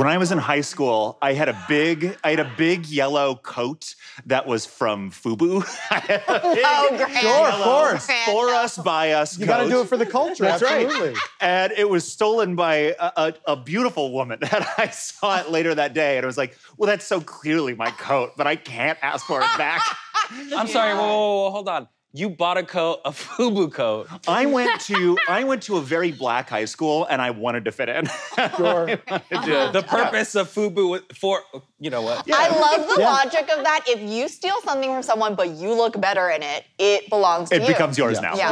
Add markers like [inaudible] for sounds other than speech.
when I was in high school, I had a big, I had a big yellow coat that was from Fubu. [laughs] Oh, Grant. Sure, of course. For us, by us. You got to do it for the culture. That's right. And it was stolen by a, a, a beautiful woman. [laughs] And I saw it later that day, and I was like, "Well, that's so clearly my coat, but I can't ask for it back." I'm sorry. Whoa, whoa, whoa, hold on. You bought a coat, a [laughs] FUBU coat. I went to I went to a very black high school, and I wanted to fit in. Sure. [laughs] The purpose of FUBU was for, you know what? I love the Yeah. logic of that. If you steal something from someone but you look better in it, it belongs to it you. It becomes yours Yeah. now. Yeah.